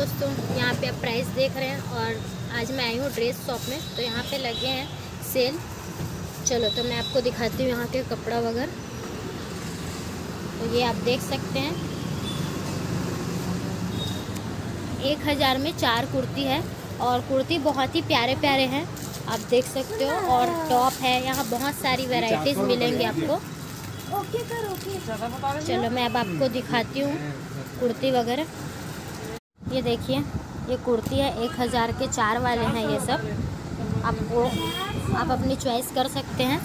दोस्तों यहाँ पे आप प्राइस देख रहे हैं और आज मैं आई हूँ ड्रेस शॉप में। तो यहाँ पे लगे हैं सेल चलो तो मैं आपको दिखाती हूँ यहाँ के कपड़ा वगैरह। तो ये आप देख सकते हैं। एक हज़ार में चार कुर्ती है और कुर्ती बहुत ही प्यारे प्यारे हैं। आप देख सकते हो और टॉप है। यहाँ बहुत सारी वेराइटीज़ मिलेंगी आपको। ओके कर ओके चलो मैं अब आपको दिखाती हूँ कुर्ती वगैरह। ये देखिए ये कुर्ती है एक हज़ार के चार वाले हैं ये सब। आपको आप अपनी चॉइस कर सकते हैं।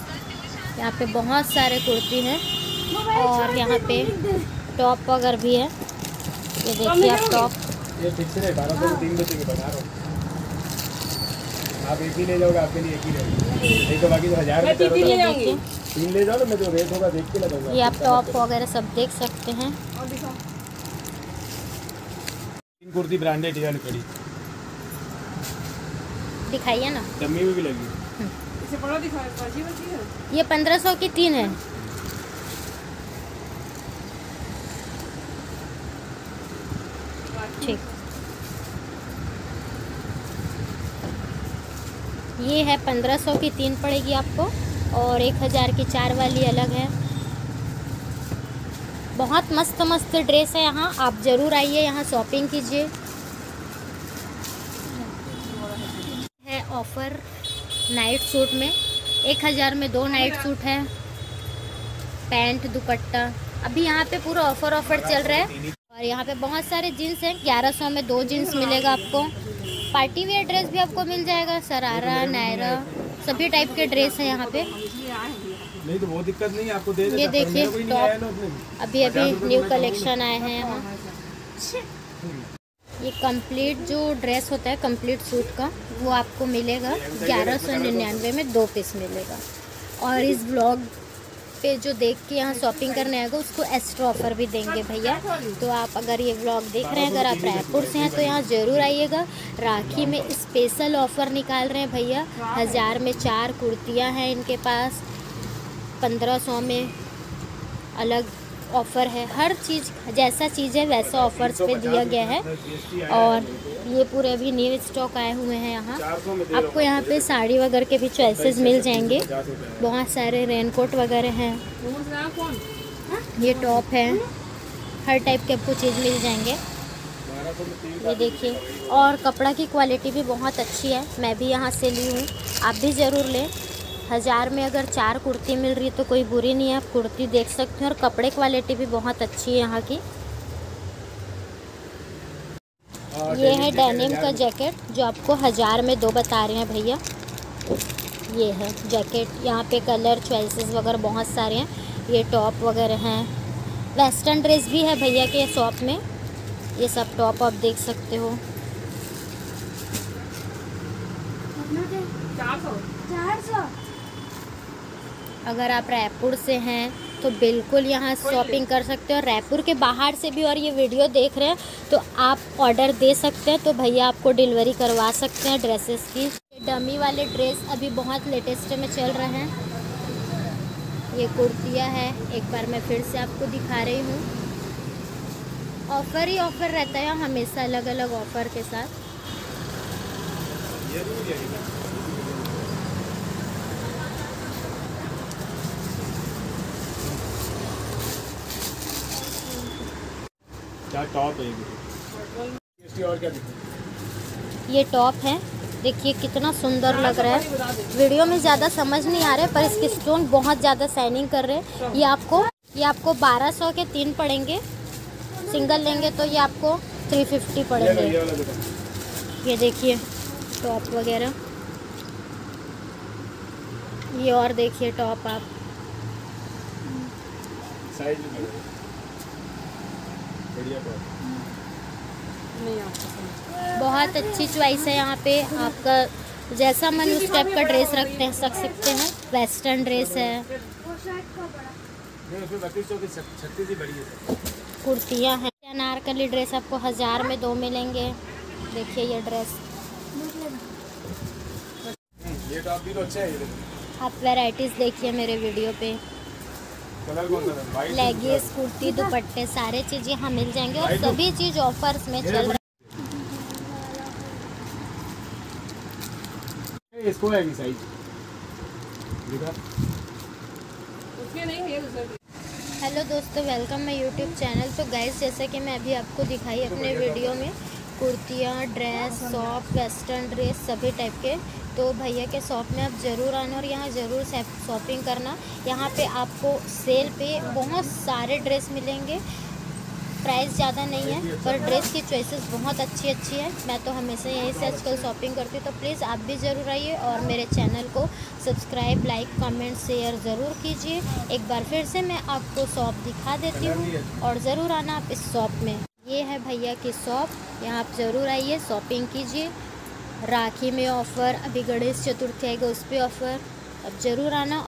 यहाँ पे बहुत सारे कुर्ती हैं और यहाँ पे टॉप वगैरह भी है ये देखिए आप टॉप ये फिक्स है तीन बचे के बता रहा आप एक ही ले जाओगे आपके लिए एक ही रहेगा। नहीं तो बाकी तो हज़ार में तीन ले जाओ ना मैं जो रेट होगा देख के लगाऊँगा ये आप टॉप वगैरह सब देख सकते हैं। कुर्ती ब्रांडेड है खड़ी दिखाइए ना। डम्मी में भी लगी। इसे बड़ा दिखाया बाजी बाजी है? ये पंद्रह सौ की तीन है। ठीक। ये है पंद्रह सौ की तीन पड़ेगी आपको और एक हज़ार की चार वाली अलग है। बहुत मस्त मस्त ड्रेस है यहाँ। आप ज़रूर आइए, यहाँ शॉपिंग कीजिए। है ऑफ़र नाइट सूट में। एक हज़ार में दो नाइट सूट है। पैंट, दुपट्टा। अभी यहाँ पे पूरा ऑफ़र ऑफ़र चल रहा है। और यहाँ पे बहुत सारे जीन्स हैं। ग्यारह सौ में दो जीन्स मिलेगा आपको। पार्टी वेयर ड्रेस भी आपको मिल जाएगा। सरारा, नायरा, सभी टाइप के ड्रेस हैं यहाँ पे। नहीं तो वो दिक्कत नहीं आपको दे ये देखिए टॉप अभी अभी न्यू कलेक्शन आए हैं यहाँ। ये कंप्लीट जो ड्रेस होता है कंप्लीट सूट का वो आपको मिलेगा ग्यारह सौ निन्यानवे में दो पीस मिलेगा। और इस ब्लॉग पे जो देख के यहाँ शॉपिंग करने आएगा उसको एक्स्ट्रा ऑफ़र भी देंगे भैया। तो आप अगर ये ब्लॉग देख रहे हैं अगर आप रायपुर से हैं तो यहाँ ज़रूर आइएगा। राखी में स्पेशल ऑफ़र निकाल रहे हैं भैया। हज़ार में चार कुर्तियाँ हैं इनके पास। पंद्रह सौ में अलग ऑफ़र है। हर चीज़, जैसा चीज़ है वैसा ऑफर्स पे दिया गया है। और ये पूरे अभी न्यू स्टॉक आए हुए हैं यहाँ। आपको यहाँ पे साड़ी वगैरह के भी चॉइसेस मिल जाएँगे। बहुत सारे रेनकोट वगैरह हैं। ये टॉप है। हर टाइप के आपको चीज़ मिल जाएँगे। ये देखिए। और कपड़ा की क्वालिटी भी बहुत अच्छी है। मैं भी यहाँ से ली हूँ। आप भी ज़रूर लें। हज़ार में अगर चार कुर्ती मिल रही है तो कोई बुरी नहीं है आप कुर्ती देख सकते हैं और कपड़े क्वालिटी भी बहुत अच्छी है यहाँ की। ये है डेनिम का जैकेट जो आपको हज़ार में दो बता रहे हैं भैया। ये है जैकेट यहाँ पे कलर चॉइसेस वगैरह बहुत सारे हैं। ये टॉप वगैरह हैं। वेस्टर्न ड्रेस भी है भैया के शॉप में। ये सब टॉप आप देख सकते हो। चार सौ। चार सौ? अगर आप रायपुर से हैं तो बिल्कुल यहाँ शॉपिंग कर सकते हो। रायपुर के बाहर से भी और ये वीडियो देख रहे हैं तो आप ऑर्डर दे सकते हैं तो भैया आपको डिलीवरी करवा सकते हैं ड्रेसेस की। डमी वाले ड्रेस अभी बहुत लेटेस्ट में चल रहे हैं। ये कुर्तियाँ है एक बार मैं फिर से आपको दिखा रही हूँ। ऑफ़र ही ऑफ़र रहता है हमेशा अलग अलग ऑफ़र के साथ। ये टॉप है और क्या ये टॉप है। देखिए कितना सुंदर लग रहा है। वीडियो में ज़्यादा समझ नहीं आ रहा है पर इसके स्टोन बहुत ज़्यादा शाइनिंग कर रहे हैं। ये आपको ये आपको 1200 के तीन पड़ेंगे। सिंगल लेंगे तो ये आपको 350 ये लो, पड़ेंगे। ये देखिए टॉप वगैरह। ये और देखिए टॉप आप। बढ़िया समझ। बहुत अच्छी चॉइस है यहाँ पे। आपका जैसा मन उस टाइप का ड्रेस रखते हैं रख सकते हैं। वेस्टर्न ड्रेस है। कुर्तियाँ हैं। अनारकली ड्रेस आपको हज़ार में दो मिलेंगे। देखिए ये ड्रेस ये टॉप भी तो अच्छा है आप वेराइटीज़ देखिए मेरे वीडियो पे। लेगिस कुर्ती दुपट्टे सारे चीज़ें यहाँ मिल जाएँगे और सभी चीज़ ऑफर्स में चल रहा इसको है साइज़ हेलो दोस्तों वेलकम माई यूट्यूब चैनल तो गाइस जैसा कि मैं अभी आपको दिखाई अपने वीडियो में कुर्तियाँ ड्रेस सॉप वेस्टर्न ड्रेस सभी टाइप के। तो भैया के शॉप में आप ज़रूर आना और यहाँ ज़रूर शॉपिंग करना। यहाँ पे आपको सेल पे बहुत सारे ड्रेस मिलेंगे। प्राइस ज़्यादा नहीं है, पर ड्रेस की चॉइसेस बहुत अच्छी अच्छी है। मैं तो हमेशा यहीं से आजकल शॉपिंग करती हूँ तो प्लीज़ आप भी ज़रूर आइए और मेरे चैनल को सब्सक्राइब लाइक कमेंट शेयर ज़रूर कीजिए। एक बार फिर से मैं आपको शॉप दिखा देती हूँ और ज़रूर आना आप इस शॉप में। ये है भैया की शॉप यहाँ आप ज़रूर आइए शॉपिंग कीजिए। राखी में ऑफ़र अभी गणेश चतुर्थी आएगा उस पर ऑफ़र अब ज़रूर आना।